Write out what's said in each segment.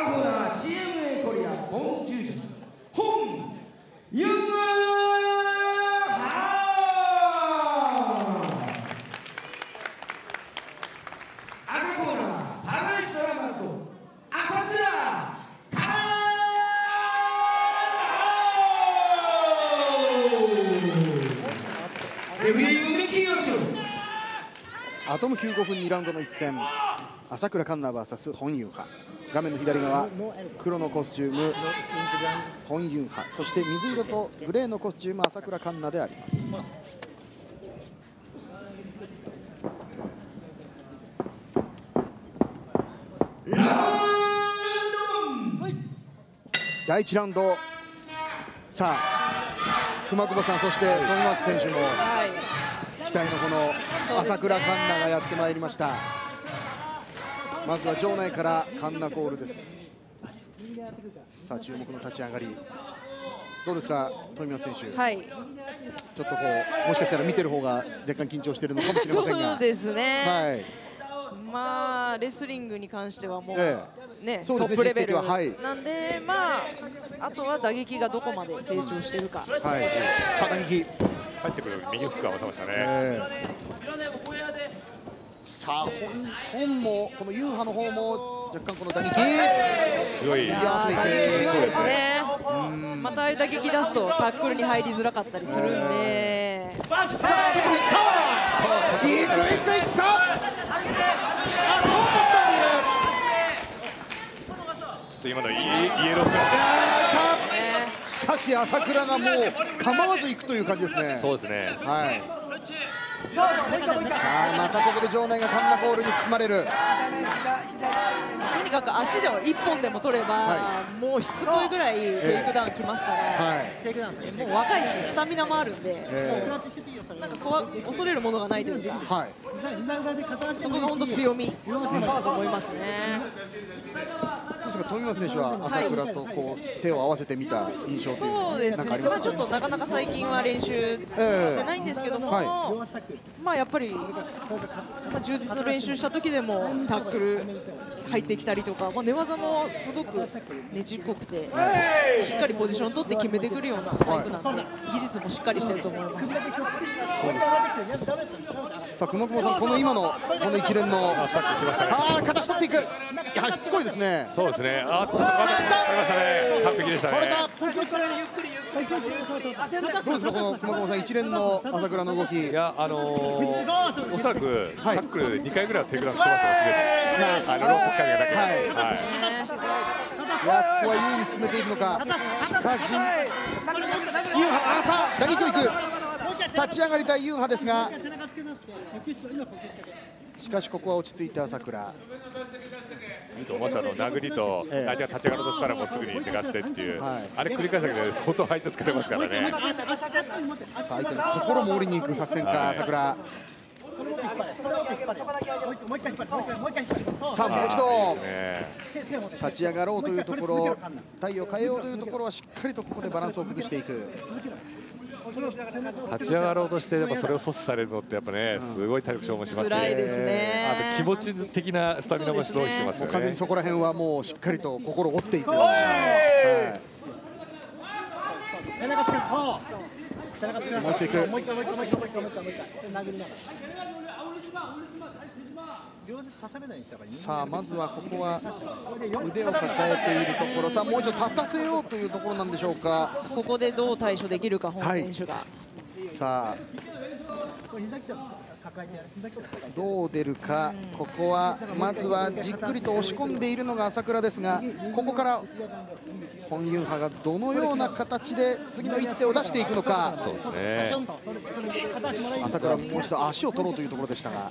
アホな CMA コリア本柔術本ユンハ赤コーナーパラシトラマス朝倉カーレフリー梅木よしアトム9 5分2ラウンドの一戦朝倉環奈 VS 本ユンハ。画面の左側黒のコスチューム本ユンハそして水色とグレーのコスチューム朝倉環奈であります。第1ラウン。ドさあ熊久保さんそして富松選手も期待のこの朝倉環奈がやってまいりましたまずは場内から環奈コールです。さあ注目の立ち上がり。どうですか富松選手？はい。ちょっとこうもしかしたら見てる方が若干緊張しているのかもしれませんが。そうですね、はい。まあレスリングに関してはもう、えねそうですねトップレベルははい。なんで、まああとは打撃がどこまで成長してるか、はい。さあ打撃。入ってくる右フックが合わせましたね、えさあ本本もこのユンハの方も若干この打撃。強い。いやー打撃強いですね。またああいう打撃出すとタックルに入りづらかったりするんで、さあどこに行った。いくいくいったあどうもちょっと今のイエイエローしかし浅倉がもう構わず行くという感じですね。そうですね。はいさあまたここで場内がカンナコールに包まれる。とにかく足でも1本でも取れば、はもうしつこいぐらいテイクダウンきますから、はい。えもう若いしスタミナもあるんで、えもうなんか怖恐れるものがないというかはい。そこが本当強みだと思いますね。ですが富松選手は朝倉とこう手を合わせてみた印象というそうですね、まあちょっとなかなか最近は練習してないんですけども、はまあやっぱり、まあ、充実の練習した時でもタックル入ってきたりとか、まあ、寝技もすごくねじっこくて、しっかりポジション取って決めてくるようなタイプなんで、技術もしっかりしてると思います。そうです。かさあ熊久保さんこの今のこの一連のあさっき来ましたね。ああ形取っていく。やはりしつこいですね。そうですね。あっと取れましたね。完璧でした取れねた。どうですかこの熊久保さん一連の朝倉の動き。いやあのー、おそらくタはい。ックル2回ぐらいはテイクダウンしてますからすでに。あのロープつかみがなくはい。はいいやここは優位に進めているのか。しかしユンハあさあ打撃をいく。立ち上がりたいユンハですが。しかしここは落ち着いて朝倉いいと思いまの殴りとええ相手が立ち上がろうとしたらもうすぐに出かしてっていう、はい。あれ繰り返すだけで相当相手疲れますからね。さあ相手の心も折りに行く作戦かはい朝倉さあもう一度。ね立ち上がろうというところ体を変えようというところはしっかりとここでバランスを崩していく。立ち上がろうとしてやっぱそれを阻止されるのってやっぱねすごい体力消耗しますね。辛いですね。あと気持ち的なスタミナも消費してますよね。もう完全にそこら辺はもうしっかりと心を折っていくような、はいもう一度いくさあまずはここは腕を抱えているところさあもう一度立たせようというところなんでしょうかここでどう対処できるか、本選手が。さあどう出るか、ここはまずはじっくりと押し込んでいるのが朝倉ですがここから本ユンハがどのような形で次の一手を出していくのか。そうですね。朝倉もう一度足を取ろうというところでしたが。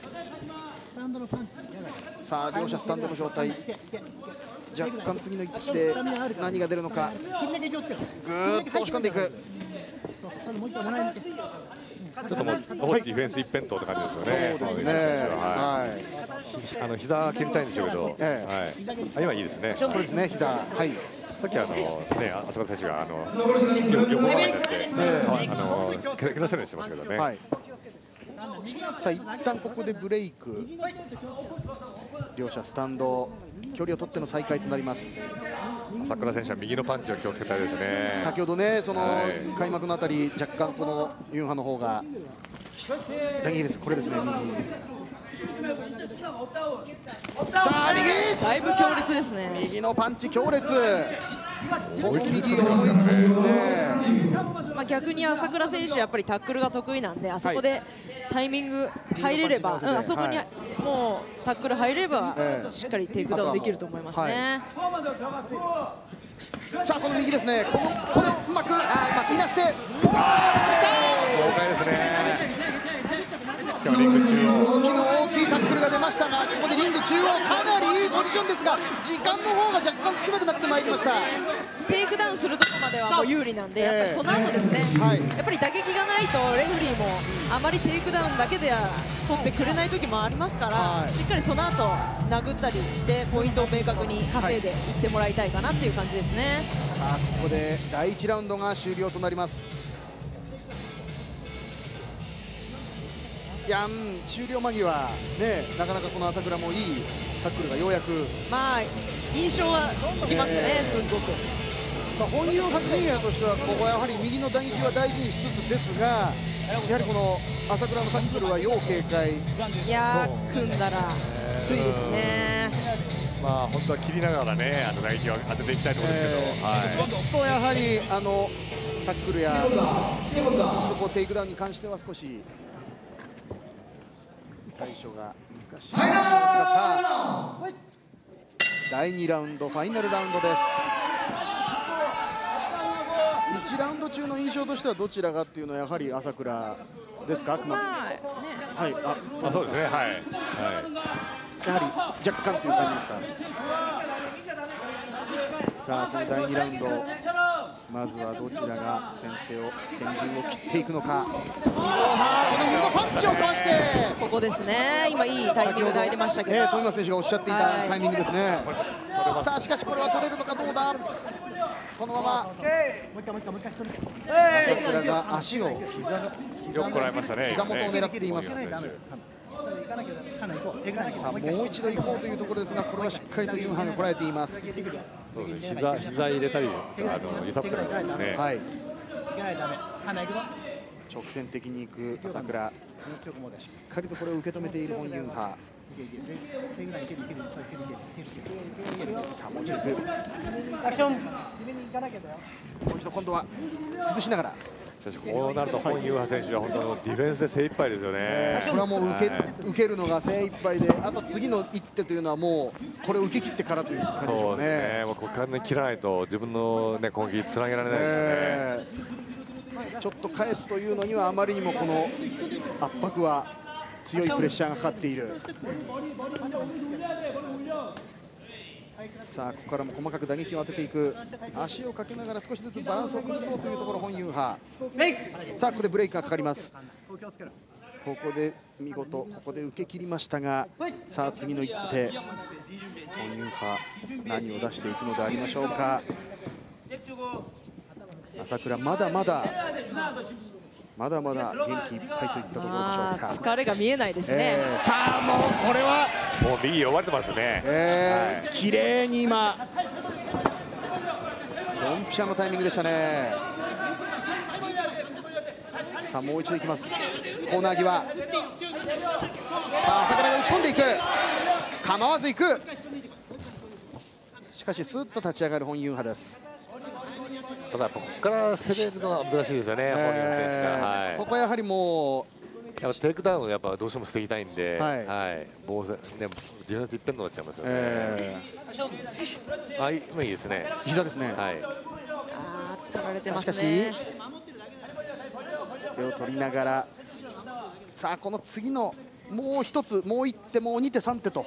さあ両者スタンドの状態。若干次の一手何が出るのか。ぐーっと押し込んでいくちょっともう思いっきりディフェンス一辺倒って感じですよね。そうですね。ははい。はいあの膝蹴りたいんでしょうけど、えはい、あ今いいですね。そうですね膝。はい。さっきあのね朝倉選手があの残り時間2分横横構えになって、かわあの蹴蹴らせるようにしてましたけどね。はい。さあ一旦ここでブレイク。両者スタンド距離を取っての再開となります朝倉選手は右のパンチを気をつけたいですね。先ほどねそのはい。開幕のあたり若干このユンハの方が打撃です。これですね。右さあ右。だいぶ強烈ですね。右のパンチ強烈。この右をですね。まあ、逆に朝倉選手やっぱりタックルが得意なんであそこでタイミング入れれば、右のパンチうん、あそこにはもうタックル入ればええ。しっかりテイクダウンできると思いますね。さあこの右ですね。このこれをうまく。いなして。豪快ですねしかもリング中央動きの大きいタックルが出ましたがここでリング中央かなりいいポジションですが時間の方が若干少なくなってまいりました。テイクダウンするところまではもう有利なんで、やっぱりその後ですね、はい。やっぱり打撃がないとレフェリーもあまりテイクダウンだけでは取ってくれない時もありますから、はい。しっかりその後殴ったりしてポイントを明確に稼いでいってもらいたいかなっていう感じですね。さあここで第1ラウンドが終了となりますいやうん。終了間際ねなかなかこの浅倉もいいタックルがようやく。まあ印象はつきますね、えーすごく。さあホン・ユンハ陣営としてはここはやはり右の打撃は大事にしつつですがやはりこの浅倉のタックルは要警戒。いやー組んだらきついですね。まあ本当は切りながらねあの打撃を当てていきたいところですけど、はい。ちょっとやはりあのタックルやこうテイクダウンに関しては少し対処が難しい。さあ第2ラウンドファイナルラウンドです。1ラウンド中の印象としてはどちらがっていうのはやはり朝倉ですか、熊まあね、はい。ああそうですね。はい、はい、やはり若干という感じですか？さあこの第2ラウンドまずはどちらが先手を先陣を切っていくのかこのパンチをかわしてここですね。今いいタイミングで入りましたけど。えー、富山選手がおっしゃっていはいたタイミングですね。取れますさあしかしこれは取れるのかどうだ？このまま朝倉が足を膝が膝よくこらえましたね膝元を狙っています。今ね選さあもう一度行こうというところですがこれはしっかりとユンハンがこらえています。手そうですね膝膝入れたりあの揺さぶったりですね、はい。直線的に行く朝倉。しっかりとこれを受け止めている本ユンハ。さあもう一度行く。もう一度今度は崩しながら。しかしこうなると本優派選手は本当のディフェンスで精一杯ですよね。これはもう受け,、はい受けるのが精一杯で、あと次の一手というのはもうこれを受け切ってからという感じでしょそううね。ですね。もうここからね切らないと自分のね攻撃つなげられないですよね、えーちょっと返すというのにはあまりにもこの圧迫は強いプレッシャーがかかっている。さあここからも細かく打撃を当てていく。足をかけながら少しずつバランスを崩そうというところ本ユンハさあここでブレイクがかかります。ここで見事ここで受け切りましたがさあ次の一手。本ユンハ何を出していくのでありましょうか。朝倉まだまだまだまだ元気いっぱいといったところでしょうあかー疲れが見えないですね。えー。さあもうこれはもう右呼ばれてますね、えー。綺麗に今。ドンピシャのタイミングでしたね。さあもう一度いきます。コーナー際。さあ朝倉が打ち込んでいく。構わずいく。しかしスッと立ち上がる本ユンハです、ただやっぱここから攻めるのは難しいですよね、え。ーここはやはりもやっぱテイクダウンをやっぱどうしてもしていきたいんで、はい。はい、防戦ね、ディフェンス一辺倒になっちゃいますよう、ね。えあ、いい今いいですね。ー膝ですね、はい、あー取られてまさあしかしすね。手を取りながら。さあこの次のもう一つもう一手もう二手三手と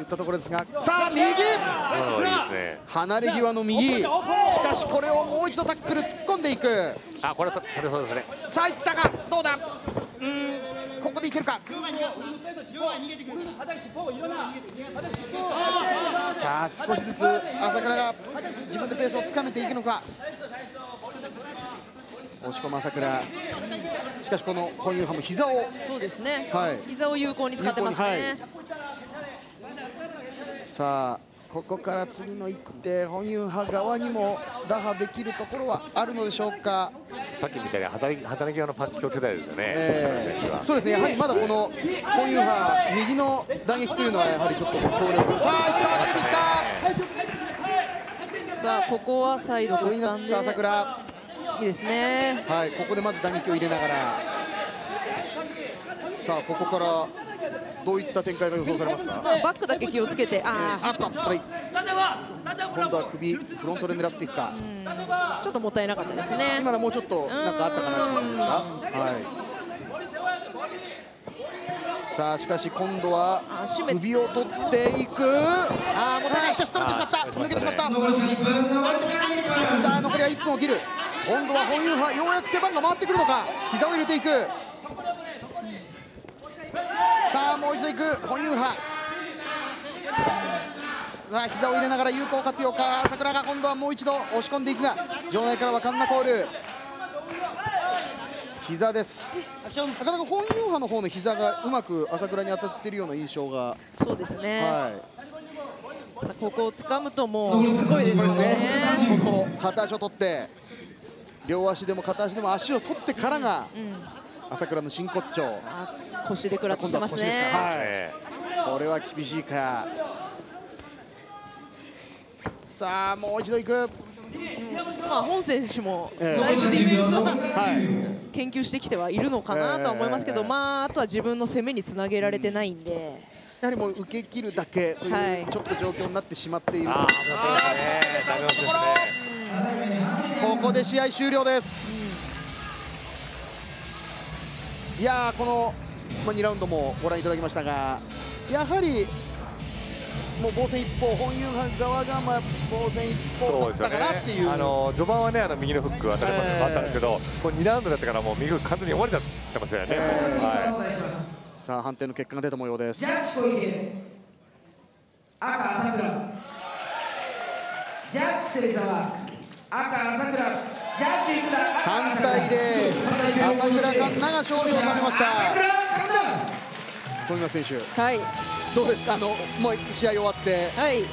いったところですが。さあ右。今のはいいですね。離れ際の右。しかしこれをもう一度タックル突っ込んでいく。あ、これは取れそうですね。さあいったか。どうだ。うーんここでいけるか。さあ少しずつ朝倉が自分でペースをつかめていくのか。押し込む朝倉。しかしこの本優派も膝を。そうですね、はい。膝を有効に使ってますね、さあここから次の一手本優派側にも打破できるところはあるのでしょうか、さっきみたいに働き働き際のパンチ気をつけたいですよね、えーそうですね。やはりまだこの本優派右の打撃というのはやはりちょっと強力さあいった上げていった。さあここはサイドと取ったんで。朝倉いいですね。はいここでまず打撃を入れながら。さあここからどういった展開が予想されますか？まあバックだけ気をつけて。ああっとトライ。今度は首フロントで狙っていくか。あちょっともったいなかったですね。今のもうちょっとなんかあったかなと思いますかはい。さあしかし今度は首を取っていく。ああもったいない。しかし取れてしまった。抜けてしまった。残り時間1分残り時間1分さあ残りは1分を切る。今度は本優派ようやく手番が回ってくるのか。膝を入れていくさあもう一度いく。本優派。さあ膝を入れながら有効活用か。朝倉が今度はもう一度押し込んでいくが場内からはカンナコール。膝です。なかなか本優派の方の膝がうまく朝倉に当たっているような印象が、そうですね、はい。ここを掴むともうしつこいですよね。ここ片足を取って。両足でも片足でも足を取ってからがうん朝倉の真骨頂。あ腰でクラッチしてますね。は腰ですはい。ねこれは厳しいか。さあもう一度いく。まあ本選手もええ。だいぶディフェンスははい。研究してきてはいるのかなとは思いますけど、ええ。まああとは自分の攻めにつなげられてないんで、やはりもう受け切るだけとはい。いうちょっと状況になってしまっている、ね。ここで試合終了です、いやーこの、まあ、2ラウンドもご覧いただきましたがやはりもう防戦一方本優派側がまあ防戦一方だったそうですよね。かなっていう。あの序盤はねあの右のフック当たり前もあったんですけど、これ2ラウンドだったからもう右フック完全に終われちゃってますよね。えーはお伝えしますさあ判定の結果が出た模様です。ジャッジ小池赤朝倉。ジャッジ芹沢。赤朝倉3対0朝倉環奈が勝利を収めました。富山選手。はい。どうですか？あのもう試合終わって。はい。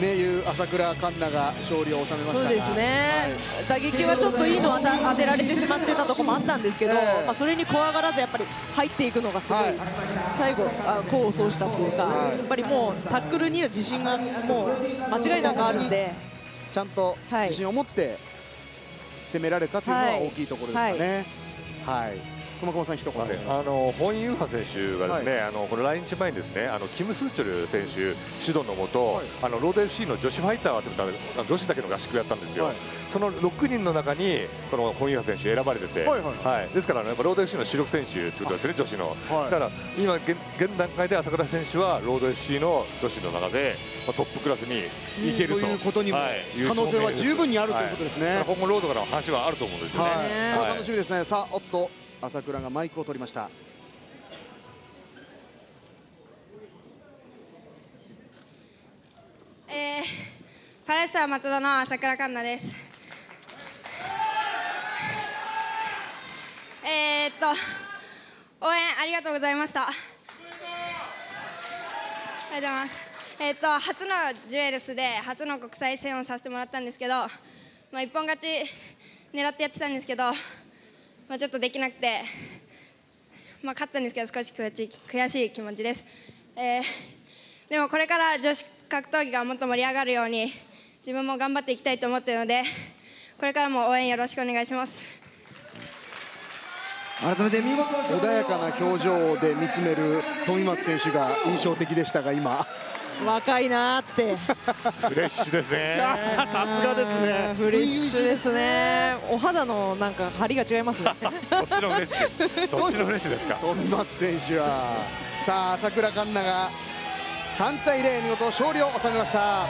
名優朝倉環奈が勝利を収めましたが。そうですね、打撃はちょっといいのを当てられてしまってたところもあったんですけど、ええ。まあ、それに怖がらずやっぱり入っていくのがすごい、はい。最後あ功を奏したっていうか、はい。やっぱりもうタックルには自信がもう間違いなくあるんで。ちゃんとはい。自信を持って攻められたというのは大きいところですかね。はい、熊久保さん一言、い。あのホン・ユンハ選手がですね、あのこの来日前にですね、あのキムスーチョル選手指導のもと、はい。あのロード FC の女子ファイターを集めた女子だけの合宿をやったんですよ。はい。その6人の中にこのホン・ユンハ選手選ばれてて、はいはいですから、ね、やっぱロード FC の主力選手ということですね、女子の。はいだから今現現段階で浅倉選手はロード FC の女子の中で、まあ、トップクラスにいけると,、ということにもはい。可能性は十分にあるということですね。今後ロードからの話はあると思うんですよね。楽しみですね。さあおっと朝倉がマイクを取りましたえー、パレスタ松戸の朝倉環奈です。えー、っと応援ありがとうございました。ありがとうございます。えー、っと初のジュエルスで初の国際戦をさせてもらったんですけど、まあ一本勝ち狙ってやってたんですけど、まあちょっとできなくて、まあ勝ったんですけど少し悔しい悔しい気持ちです。えーでもこれから女子格闘技がもっと盛り上がるように自分も頑張っていきたいと思っているのでこれからも応援よろしくお願いします。改めて見事穏やかな表情で見つめる富松選手が印象的でしたが今若いなーってフレッシュですね。さすがですねうんフレッシュですねお肌のなんか張りが違いますねそっちのフレッシュ。そっちのフレッシュですか？富松選手はさあ朝倉環奈が3対0見事勝利を収めました